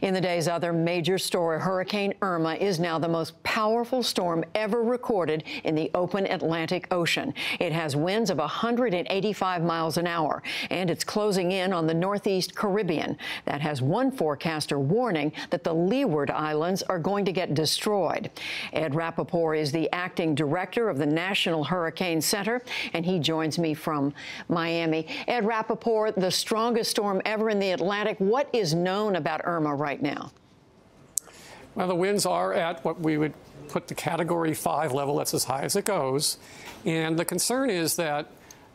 In the day's other major story, Hurricane Irma is now the most powerful storm ever recorded in the open Atlantic Ocean. It has winds of 185 miles an hour, and it's closing in on the northeast Caribbean. That has one forecaster warning that the Leeward Islands are going to get destroyed. Ed Rappaport is the acting director of the National Hurricane Center, and he joins me from Miami. Ed Rappaport, the strongest storm ever in the Atlantic. What is known about Irma right now? Well, the winds are at what we would put the category five level. That's as high as it goes. And the concern is that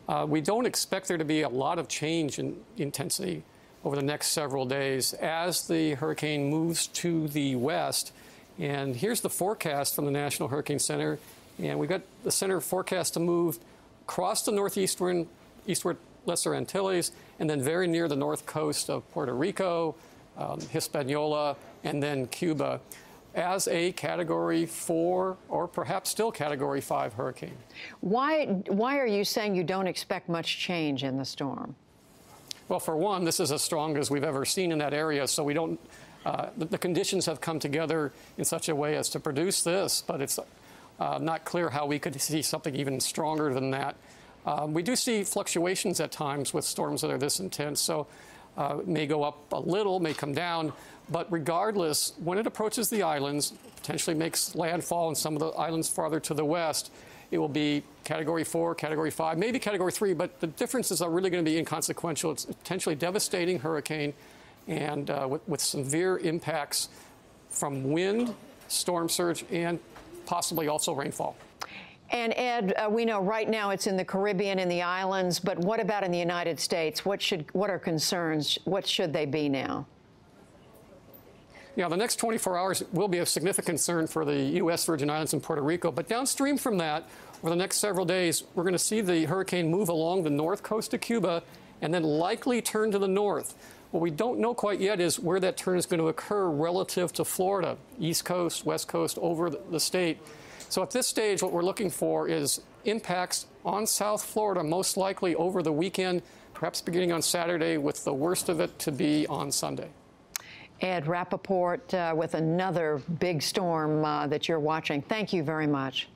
uh, we don't expect there to be a lot of change in intensity over the next several days as the hurricane moves to the west. And here's the forecast from the National Hurricane Center. And we've got the center forecast to move across the northeastern eastward Lesser Antilles, and then very near the north coast of Puerto Rico, um, Hispaniola, and then Cuba as a category four or perhaps still category five hurricane. Why, why are you saying you don't expect much change in the storm? Well, for one, this is as strong as we've ever seen in that area, so we don't, uh, the, the, conditions have come together in such a way as to produce this, but it's uh, not clear how we could see something even stronger than that. Um, we do see fluctuations at times with storms that are this intense, so uh, may go up a little, may come down, but regardless, when it approaches the islands, potentially makes landfall in some of the islands farther to the west, it will be category four, category five, maybe category three, but the differences are really going to be inconsequential. It's potentially devastating hurricane and uh, with, with severe impacts from wind, storm surge, and possibly also rainfall. And Ed, uh, we know right now it's in the Caribbean and the islands, but what about in the United States? What should what are concerns? What should they be now? Yeah, the next 24 hours will be of significant concern for the U.S. Virgin Islands and Puerto Rico. But downstream from that, over the next several days, we're going to see the hurricane move along the north coast of Cuba and then likely turn to the north. What we don't know quite yet is where that turn is going to occur relative to Florida, east coast, west coast, over the state. So at this stage, what we're looking for is impacts on South Florida, most likely over the weekend, perhaps beginning on Saturday, with the worst of it to be on Sunday. Ed Rappaport uh, with another big storm uh, that you're watching. Thank you very much.